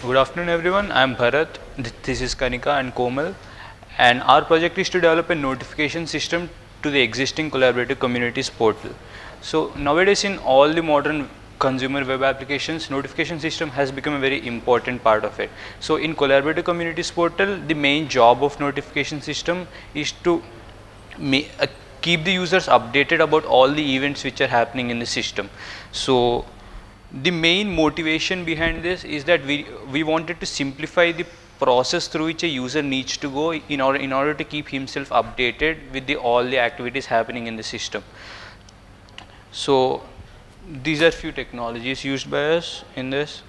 Good afternoon everyone, I am Bharat, this is Kanika and Komal and our project is to develop a notification system to the existing collaborative communities portal. So nowadays in all the modern consumer web applications, notification system has become a very important part of it. So in collaborative communities portal, the main job of notification system is to uh, keep the users updated about all the events which are happening in the system. So the main motivation behind this is that we, we wanted to simplify the process through which a user needs to go in order, in order to keep himself updated with the, all the activities happening in the system. So these are few technologies used by us in this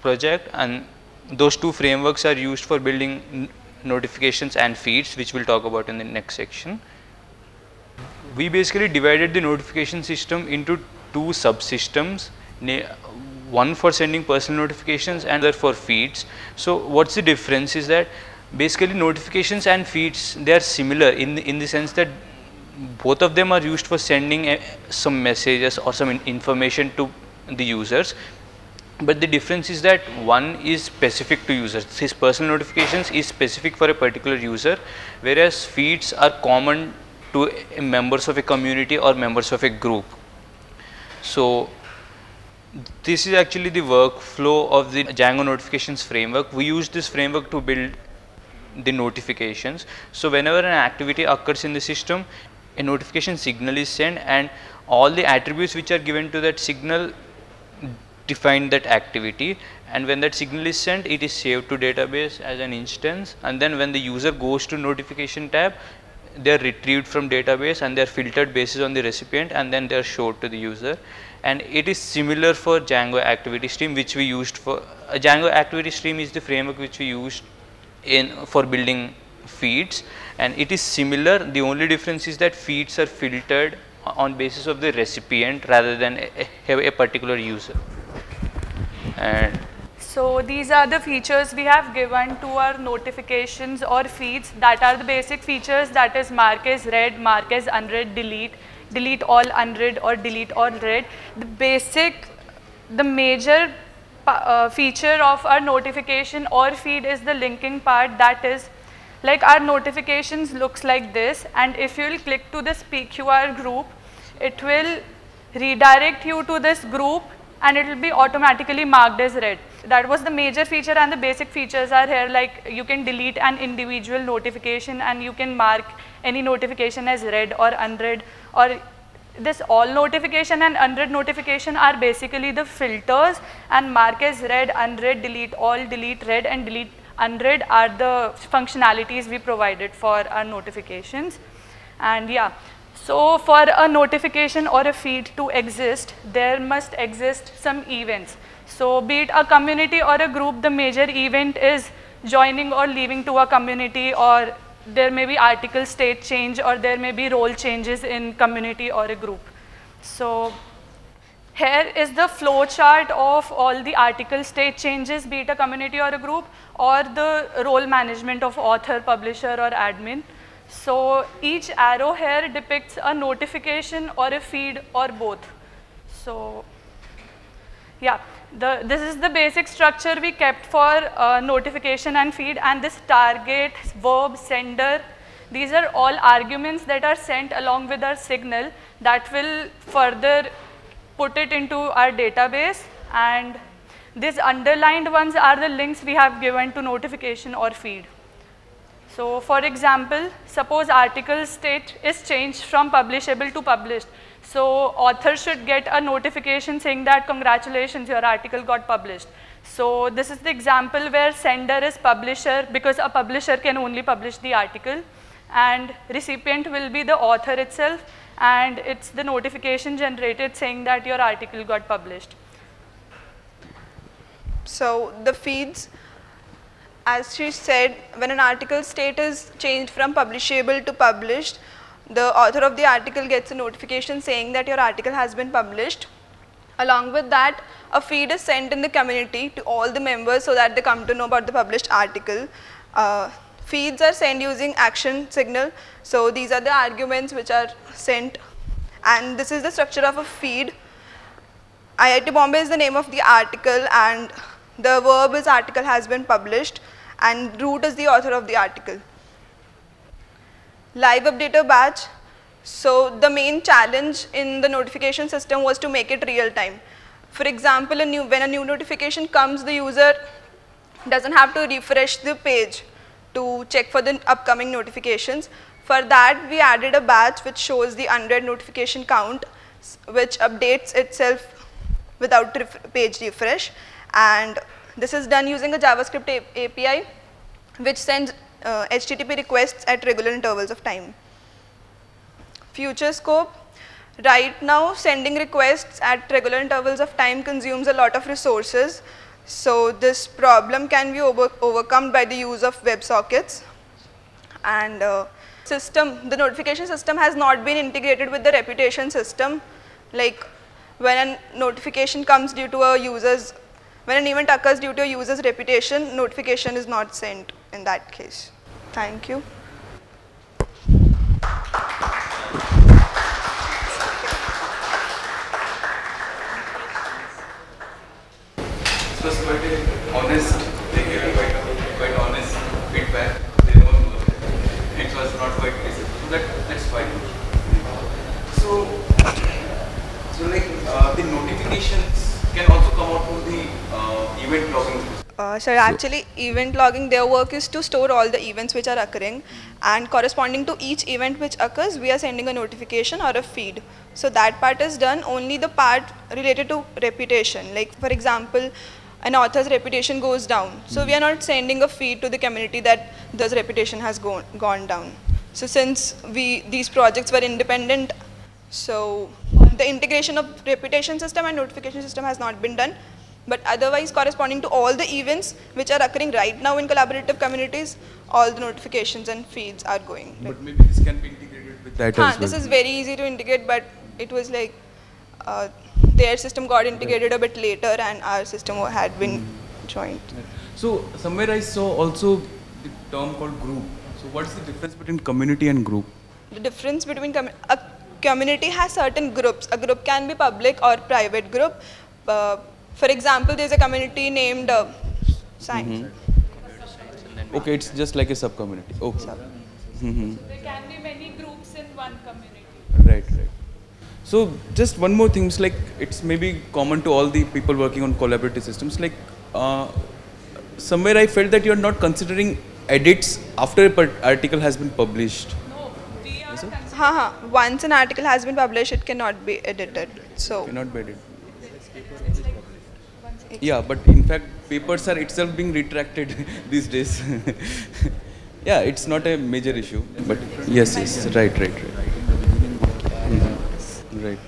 project and those two frameworks are used for building notifications and feeds which we'll talk about in the next section. We basically divided the notification system into two subsystems one for sending personal notifications and other for feeds. So what's the difference is that basically notifications and feeds they are similar in the, in the sense that both of them are used for sending a, some messages or some in information to the users. But the difference is that one is specific to users. His personal notifications is specific for a particular user whereas feeds are common to members of a community or members of a group. So this is actually the workflow of the Django notifications framework. We use this framework to build the notifications. So whenever an activity occurs in the system, a notification signal is sent and all the attributes which are given to that signal define that activity and when that signal is sent it is saved to database as an instance and then when the user goes to notification tab they are retrieved from database and they are filtered basis on the recipient and then they are showed to the user and it is similar for Django activity stream which we used for uh, Django activity stream is the framework which we used in for building feeds. And it is similar. The only difference is that feeds are filtered on basis of the recipient rather than a, a, a particular user. And so these are the features we have given to our notifications or feeds. That are the basic features. That is mark as read, mark as unread, delete, delete all unread or delete all read. The basic, the major uh, feature of our notification or feed is the linking part that is like our notifications looks like this and if you will click to this PQR group, it will redirect you to this group and it will be automatically marked as read. That was the major feature and the basic features are here like you can delete an individual notification and you can mark any notification as read or unread or this all notification and unread notification are basically the filters and mark as read, unread, delete all, delete read and delete unread are the functionalities we provided for our notifications. And yeah, so for a notification or a feed to exist, there must exist some events. So be it a community or a group, the major event is joining or leaving to a community or there may be article state change or there may be role changes in community or a group. So here is the flow chart of all the article state changes, be it a community or a group, or the role management of author, publisher, or admin. So each arrow here depicts a notification or a feed or both. So yeah, the, this is the basic structure we kept for uh, notification and feed and this target, verb, sender, these are all arguments that are sent along with our signal that will further put it into our database and these underlined ones are the links we have given to notification or feed. So for example, suppose article state is changed from publishable to published. So author should get a notification saying that congratulations, your article got published. So this is the example where sender is publisher because a publisher can only publish the article and recipient will be the author itself and it's the notification generated saying that your article got published. So the feeds as she said, when an article status changed from publishable to published, the author of the article gets a notification saying that your article has been published. Along with that, a feed is sent in the community to all the members so that they come to know about the published article. Uh, feeds are sent using action signal. So these are the arguments which are sent and this is the structure of a feed. IIT Bombay is the name of the article and The verb is article has been published and root is the author of the article. Live updater batch. So the main challenge in the notification system was to make it real time. For example, a new, when a new notification comes, the user doesn't have to refresh the page to check for the upcoming notifications. For that, we added a batch which shows the unread notification count, which updates itself without ref page refresh. And this is done using a JavaScript API, which sends uh, HTTP requests at regular intervals of time. Future scope, right now sending requests at regular intervals of time consumes a lot of resources. So this problem can be over overcome by the use of WebSockets and uh, system, the notification system has not been integrated with the reputation system. Like when a notification comes due to a user's, when an event occurs due to a user's reputation, notification is not sent in that case. Thank you. It was quite a honest, they gave me quite, quite honest feedback. They know it was not quite easy. So that, that's fine. So, so like uh, the notifications can also come out from the uh, event logging So actually event logging, their work is to store all the events which are occurring and corresponding to each event which occurs, we are sending a notification or a feed. So that part is done, only the part related to reputation. Like for example, an author's reputation goes down. So we are not sending a feed to the community that this reputation has gone, gone down. So since we these projects were independent, so the integration of reputation system and notification system has not been done. But otherwise, corresponding to all the events which are occurring right now in collaborative communities, all the notifications and feeds are going. But maybe this can be integrated with that Huh, as well. this is very easy to integrate, but it was like uh, their system got integrated a bit later and our system had been joined. So somewhere I saw also the term called group. So what's the difference between community and group? The difference between commu- a community has certain groups. A group can be public or private group. Uh, for example, there's a community named uh, Science. Okay, it's just like a sub community. Okay. Mhm. There can be many groups in one community. Right, right. So just one more thing, it's like it's maybe common to all the people working on collaborative systems. Like uh, somewhere I felt that you are not considering edits after an article has been published. No, we are considering Ha ha. Once an article has been published, it cannot be edited. So Cannot be edited. Yeah, but in fact, papers are itself being retracted these days. yeah, it's not a major issue. But yes, yes, right, right, right. Mhm. Right.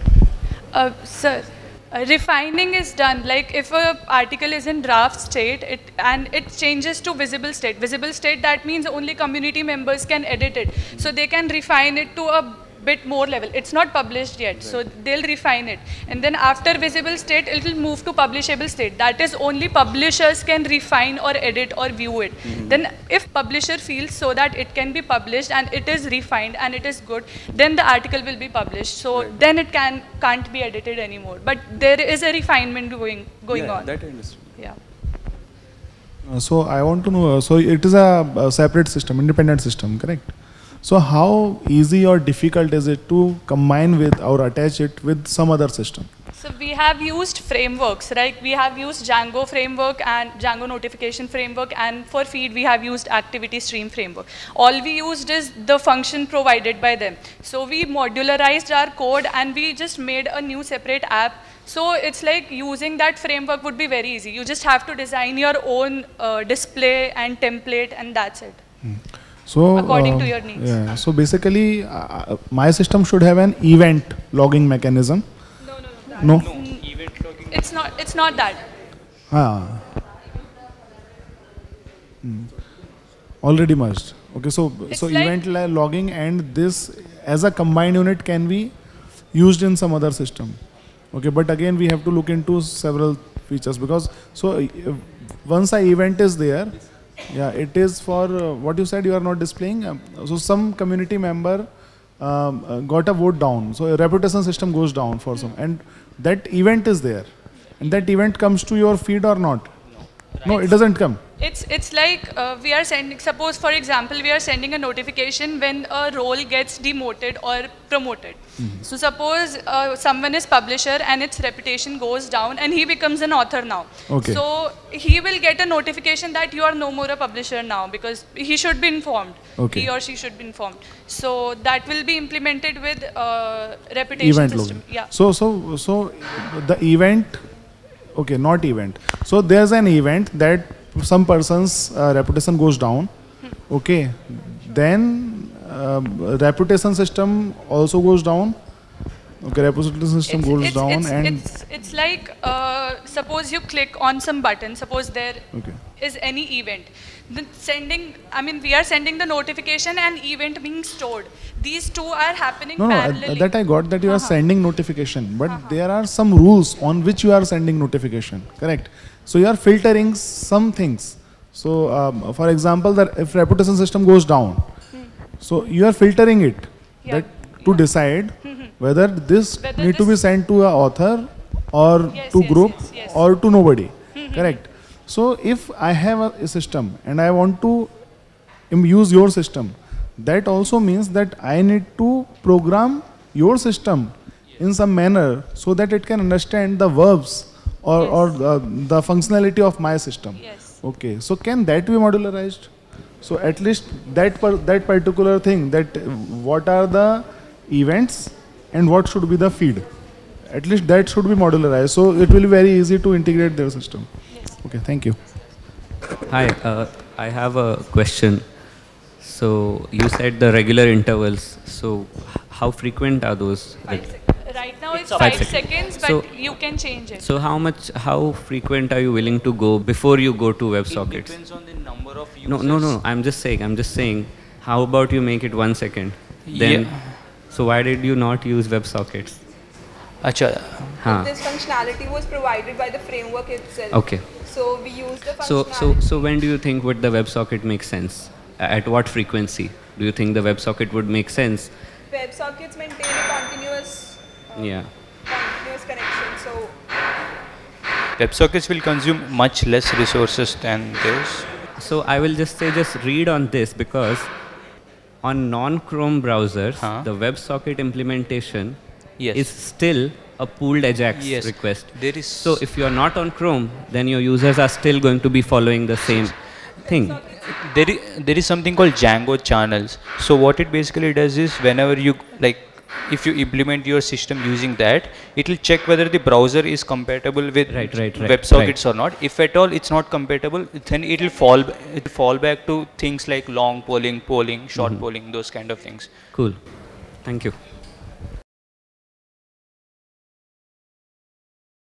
Uh, sir, uh, refining is done. Like if a article is in draft state it, and it changes to visible state. Visible state, that means only community members can edit it. So they can refine it to a bit more level. It's not published yet, so they'll refine it. And then after visible state, it will move to publishable state. That is only publishers can refine or edit or view it. Then if publisher feels so that it can be published and it is refined and it is good, then the article will be published. So then it can can't be edited anymore. But there is a refinement going going yeah, on. That I understand. yeah. Uh, So I want to know, uh, so it is a, a separate system, independent system, correct? So how easy or difficult is it to combine with or attach it with some other system? So we have used frameworks, right? We have used Django framework and Django notification framework, and for feed we have used activity stream framework. All we used is the function provided by them. So we modularized our code and we just made a new separate app. So it's like using that framework would be very easy. You just have to design your own uh, display and template, and that's it. So According uh, to your needs. Yeah. So basically, uh, my system should have an event logging mechanism. No, no, no. No. Event logging. It's not. It's not that. Ah. Hmm. Already merged. Okay. So It's so like- event logging and this as a combined unit can be used in some other system. Okay. But again, we have to look into several features because so uh, once a event is there, yeah, it is for uh, what you said. You are not displaying. Um, so some community member um, uh, got a vote down. So a reputation system goes down for some, and that event is there, and that event comes to your feed or not. No, it doesn't come. It's it's like uh, we are sending. Suppose, for example, we are sending a notification when a role gets demoted or promoted. Mm-hmm. So suppose uh, someone is publisher and its reputation goes down, and he becomes an author now. Okay. So he will get a notification that you are no more a publisher now because he should be informed. Okay. He or she should be informed. So that will be implemented with uh, reputation event system. login. Yeah. So so so the event, okay, not event. So there's an event that some person's uh, reputation goes down. Okay, then um, reputation system also goes down. Okay, reputation system it's, goes it's, down it's, and it's, it's like uh, suppose you click on some button suppose there is any event then sending i mean we are sending the notification and event being stored these two are happening No, no, uh, that I got that you are Uh-huh. sending notification, but there are some rules on which you are sending notification, correct? So you are filtering some things. So, um, for example, that if reputation system goes down, so you are filtering it Hmm. Yeah. that to decide whether this Whether need to be sent to a author or Yes, to yes, group yes, yes. or to nobody, correct? So if I have a, a system and I want to use your system, that also means that I need to program your system in some manner so that it can understand the verbs or, Yes. or the, the functionality of my system. yes Okay, so can that be modularized? So at least that per, that particular thing that what are the events and what should be the feed. At least that should be modularized. So it will be very easy to integrate their system. Yes Okay, thank you. Hi, uh, I have a question. So you said the regular intervals. So how frequent are those? five Like, right now it's Five five, seconds. seconds but So- you can change it so how much, how frequent are you willing to go before you go to It WebSockets? depends on the number of users. No, no, no. I'm just saying. I'm just saying. How about you make it one second? Then, Yeah. so why did you not use WebSockets? Acha, Huh. This functionality was provided by the framework itself. Okay. So we use the So, functionality. so, so when do you think would the WebSocket make sense? A- At what frequency do you think the WebSocket would make sense? WebSockets maintain a continuous, uh, Yeah. continuous connection. So WebSockets will consume much less resources than this. So I will just say just read on this because on non-Chrome browsers, Huh? the WebSocket implementation Yes. is still a pooled AJAX Yes. request. There is So if you are not on Chrome, then your users are still going to be following the same thing. there is, there is something called Django channels. So what it basically does is whenever you like if you implement your system using that, it will check whether the browser is compatible with Right, right, right, WebSockets or not. If at all it's not compatible, then it will fall it fall back to things like long polling, polling, short Mm-hmm. polling, those kind of things. Cool. Thank you.